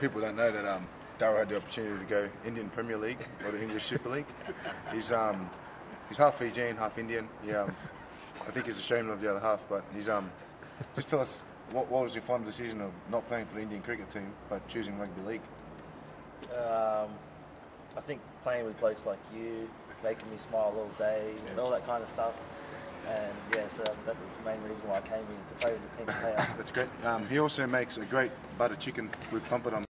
people don't know that um, Darryl had the opportunity to go Indian Premier League or the English Super League. He's um, he's half Fijian, half Indian. Yeah, um, I think he's ashamed of the other half. But he's um, just tell us what, what was your final decision of not playing for the Indian cricket team but choosing rugby league? Um, I think playing with blokes like you, making me smile all day, and all that kind of stuff. And yeah, so that was the main reason why I came here to play with the pink player. That's great. Um, he also makes a great butter chicken with pappadam.